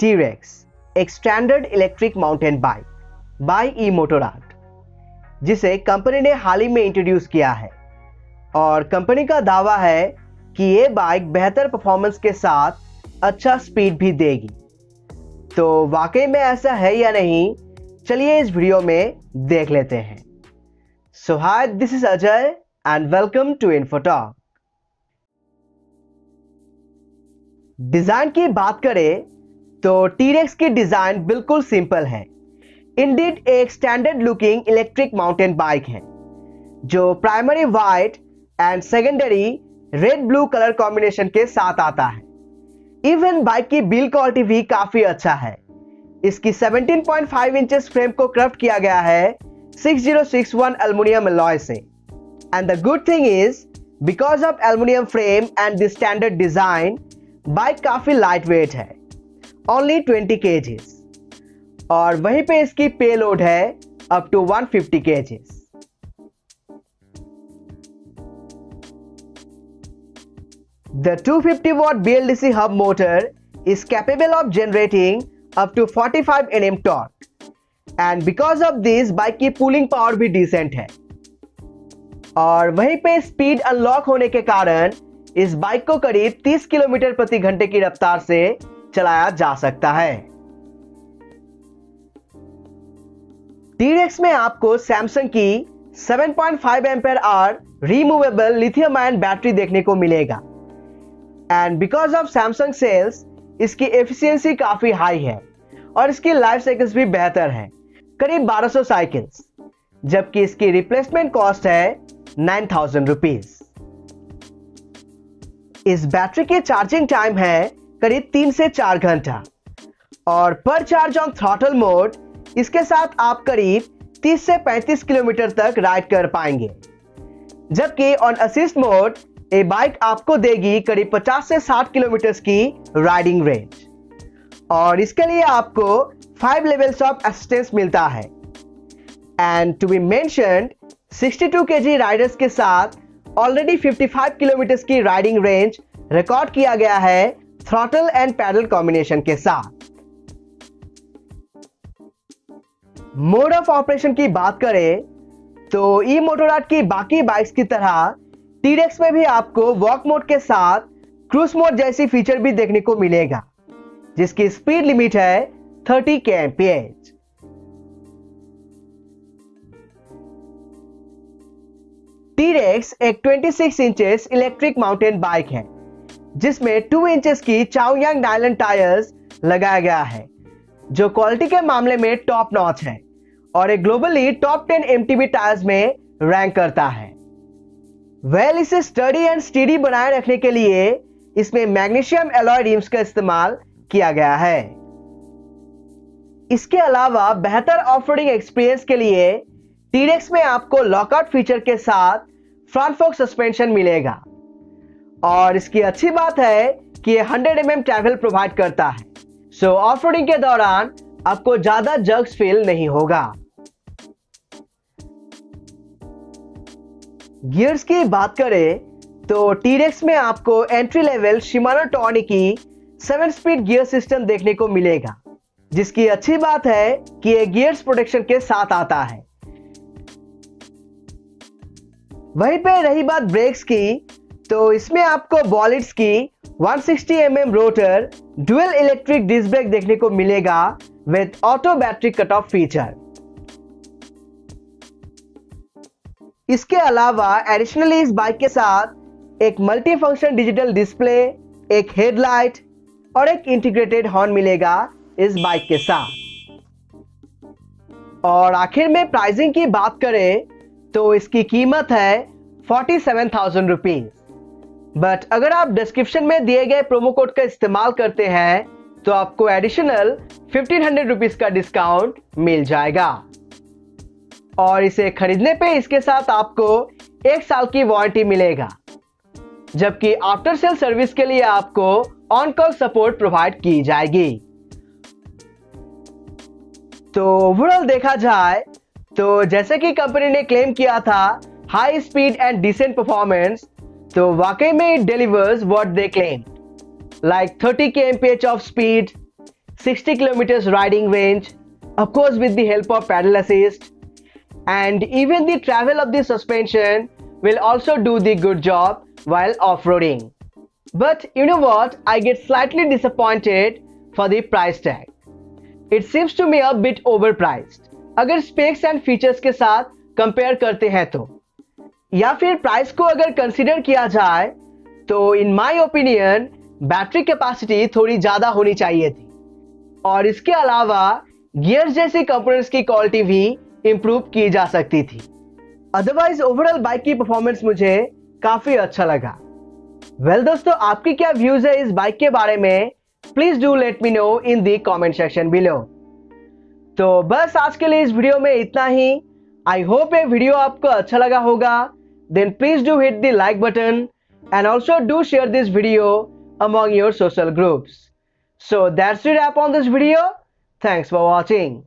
T-Rex एक standard electric mountain bike by E Motorad जिसे company ने हाल ही में इंट्रोड्यूस किया है। और कंपनी का दावा है कि ये बाइक बेहतर परफॉर्मेंस के साथ अच्छा स्पीड भी देगी। तो वाकई में ऐसा है या नहीं, चलिए इस वीडियो में देख लेते हैं। So hi this is Ajay and welcome to Infotalk design की बात करें तो टीरेक्स की डिज़ाइन बिल्कुल सिंपल है। इंडिड एक standard looking electric mountain bike है, जो primary white and secondary red blue colour combination के साथ आता है। इवन बाइक की बिल क्वालिटी भी काफ़ी अच्छा है। इसकी 17.5 इंचेस फ्रेम को क्राफ्ट किया गया है 6061 एल्युमिनियम अलॉय से। And the good thing is because of aluminium frame and the standard design bike काफ़ी लाइट वेट है। ओनली 20 केजीज और वहीं पे इसकी पे लोड है up to 150 kgs The 250 watt BLDC hub motor is capable of generating up to 45 Nm torque. And because of this bike की pulling power भी डिसेंट है. और वहीं पे स्पीड अनलॉक होने के कारण इस बाइक को करीब 30 किलोमीटर प्रति घंटे की रफ्तार से चलाया जा सकता है। टीरेक्स में आपको सैमसंग की 7.5 point R removable lithium ion battery देखने को मिलेगा। And because of Samsung cells इसकी एफिशिएंसी काफ़ी हाई है और इसकी लाइफ साइकिल्स भी बेहतर है। करीब 1200 साइकिल्स जबकि इसकी रिप्लेसमेंट कॉस्ट है नाइन थाउज़ेंड रुपीज़ इस बैटरी के चार्जिंग टाइम है करीब तीन से चार घंटा। और पर चार्ज ऑन थ्रॉटल मोड इसके साथ आप करीब 30 से 35 किलोमीटर तक राइड कर पाएँगे। जबकि ऑन असिस्ट मोड ये बाइक आपको देगी करीब 50 से 60 किलोमीटर की राइडिंग रेंज और इसके लिए आपको फाइव लेवल्स ऑफ़ असिस्टेंस मिलता है। And to be mentioned 62 kg riders के साथ ऑलरेडी 55 किलोमीटर की राइडिंग रेंज रिकॉर्ड किया गया है थ्रॉटल एंड पैडल कॉम्बिनेशन के साथ। मोड ऑफ़ ऑपरेशन की बात करें तो ई मोटोराट की बाकी बाइक्स की तरह टीरेक्स में भी आपको वॉक मोड के साथ क्रूज मोड जैसी फीचर भी देखने को मिलेगा, जिसकी स्पीड लिमिट है 30 के एमपीएच टीरेक्स एक 26 इंचेस इलेक्ट्रिक माउंटेन बाइक है। जिसमें टू इंचेस की चाओयांग डायलन टायर्स लगाया गया है जो क्वालिटी के मामले में टॉप नॉच है और एक ग्लोबली टॉप 10 एमटीबी टायर्स में रैंक करता है। वेल well, इसे स्टडी एंड स्टीडी बनाए रखने के लिए इसमें मैग्नीशियम एलॉय रिम्स का इस्तेमाल किया गया है। इसके अलावा बेहतर ऑफ़ एक्सपीरियंस के लिए टीरेक्स में आपको लॉकआउट फीचर के साथ फ्रंट फोक सस्पेंशन मिलेगा। और इसकी अच्छी बात है कि ये 100 एम ट्रैवल प्रोवाइड करता है। सो ऑफ़ के दौरान आपको ज़्यादा जग्स फील नहीं होगा। गियर्स की बात करें तो टीरेक्स में आपको एंट्री लेवल शिमानो टॉनी की सेवन स्पीड गियर सिस्टम देखने को मिलेगा, जिसकी अच्छी बात है कि यह गियर्स प्रोटेक्शन के साथ आता है। वहीं पे रही बात ब्रेक्स की तो इसमें आपको बॉलिट्स की 160 sixty mm rotor dual electric disc brake देखने को मिलेगा with auto battery cut off feature इसके अलावा एडिशनली इस बाइक के साथ एक मल्टी फ़ंक्शन डिजिटल डिस्प्ले एक हेडलाइट और एक इंटीग्रेटेड हॉर्न मिलेगा इस बाइक के साथ. और आखिर में प्राइसिंग की बात करें तो इसकी कीमत है forty seven thousand rupees but अगर आप डिस्क्रिप्शन में दिए गए प्रोमो कोड का इस्तेमाल करते हैं तो आपको एडिशनल फिफ्टीन हंड्रेड रुपीज़ का डिस्काउंट मिल जाएगा। और इसे खरीदने पे इसके साथ आपको एक साल की वारंटी मिलेगा। जबकि आफ्टर सेल सर्विस के लिए आपको ऑन कॉल सपोर्ट प्रोवाइड की जाएगी। तो ओवरऑल देखा जाए तो जैसे कि कंपनी ने क्लेम किया था high speed and decent performance तो वाकई में it delivers what they claim like 30 K MPH of speed 60 kilometers riding range, of course with the help of pedal assist, and even the travel of the suspension will also do the good job while off-roading. But you know what? I get slightly disappointed for the price tag. It seems to me a bit overpriced. अगर specs and features के साथ compare करते हैं तो या फिर price को अगर कंसिडर किया जाए तो in my opinion battery capacity थोड़ी ज़्यादा होनी चाहिए थी। और इसके अलावा गियर जैसे कंपोनेंट्स की क्वालिटी भी इंप्रूव की जा सकती थी। अदरवाइज़ ओवरऑल बाइक की परफॉर्मेंस मुझे काफ़ी अच्छा लगा। वेल well, दोस्तों आपकी क्या व्यूज़ है इस बाइक के बारे में? Please do let me know in the comment section below तो बस आज के लिए इस वीडियो में इतना ही। आई होप ये वीडियो आपको अच्छा लगा होगा। then please do hit the like button and also do share this video among your social groups. So that's it wrap on this video. Thanks for watching.